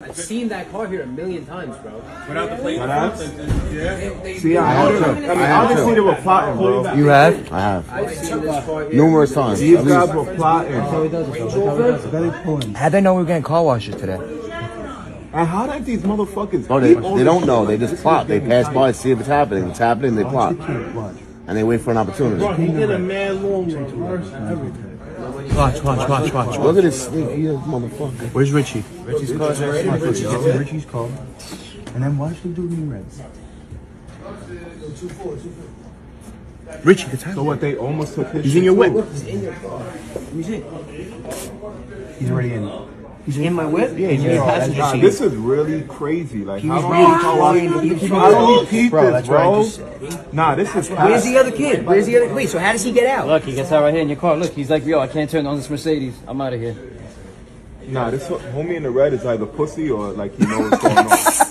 I've seen that car here a million times, bro. Without the plate. What else? They- See, I, have I, to. I mean, I have obviously to. they were plotting, bro. You have? I have. I've seen this car here. Numerous times. These At guys least. were plotting. How'd they know we were getting car washes today? And how did these motherfuckers? No, they, they don't know. They just plot. They pass by, see if it's happening. It's happening, they plot. And they wait for an opportunity. He did a mad long reverse everything. Watch, watch, watch, watch. Look at this sneaky motherfucker. Where's Richie? Richie's car's already. Richie, Richie's car. And then watch the dude in red. Richie, the time. So what? They almost took his. He's shit in your too? whip. He's already in. He's in my whip? Yeah, he's in the passenger seat. this is really crazy. Like, He how was long- really how long- trying to keep How do you him keep Bro, this, that's bro? Nah, this is. Where's the other kid? Where's the other? Wait, so how does he get out? Look, he gets out right here in your car. Look, he's like, yo, I can't turn on this Mercedes. I'm out of here. Nah, this homie in the red is either pussy or like he knows what's going on.